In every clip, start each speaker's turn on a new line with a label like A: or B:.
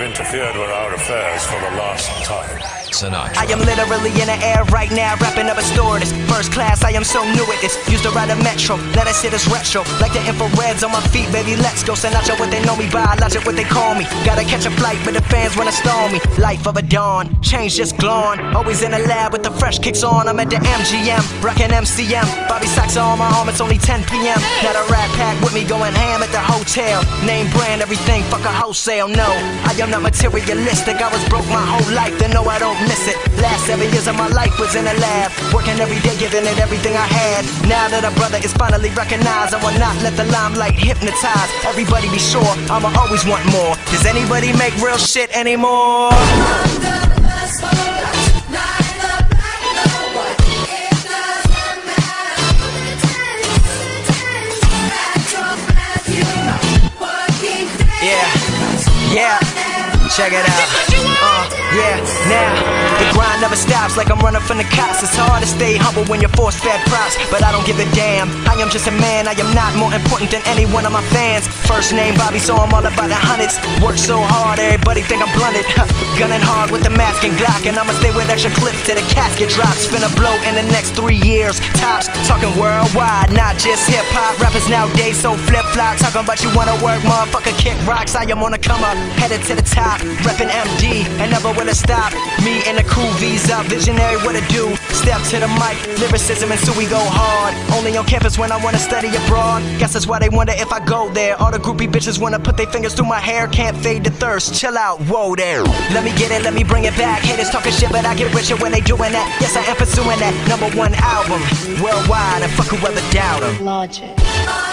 A: have interfered with our affairs for the last time.
B: Sinatra.
C: I am literally in the air right now, wrapping up a stewardess. First class, I am so new at this. Used to ride a metro, let us hit us retro. Like the infrareds on my feet, baby, let's go. Sinatra, what they know me by, logic, what they call me. Gotta catch a flight, but the fans wanna stall me. Life of a dawn, change just glowing. Always in the lab with the fresh kicks on. I'm at the MGM, rockin' MCM. Bobby Socks on my arm, it's only 10 p.m. Got a rat pack with me going ham at the hotel. Name brand, everything, fuck a wholesale. No, I am not materialistic. I was broke my whole life, then no, I don't miss it. Last seven years of my life was in the lab, working every day, giving it everything I had. Now that a brother is finally recognized, I will not let the limelight hypnotize. Everybody be sure, I'ma always want more. Does anybody make real shit anymore? Yeah, yeah, check it out. Uh, yeah, now the grind never stops like I'm running from the cops. It's hard to stay humble when you're force fed props, but I don't give a damn. I am just a man, I am not more important than any one of my fans. First name Bobby, so I'm all about the hundreds. Work so hard, everybody think I'm blunted. Gunning hard with the mask and Glock, and I'ma stay with extra clips till the casket drops. Finna blow in the next three years. Tops talking worldwide, not just hip hop. Rappers nowadays so flip flop, talking about you wanna work, motherfucker kick rocks. I am on the come up, headed to the top, reppin' MD, and never will it stop. Me and the crew, visa, visionary, what to do. Step to the mic, lyricism, and so we go hard. Only on campus when I wanna study abroad. Guess that's why they wonder if I go there. All the groupie bitches wanna put their fingers through my hair, can't fade the thirst. Chill out, whoa there. Let me get it, let me bring it back. Haters talking shit, but I get richer when they doing that. Yes, I am pursuing that number one album worldwide, and fuck whoever doubt 'em.
D: Logic.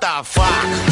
E: Man, what the fuck?